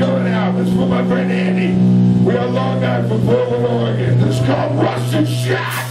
one going out. For my friend Andy. We are Long Island from Portland, Oregon. This is called Rusted Shot.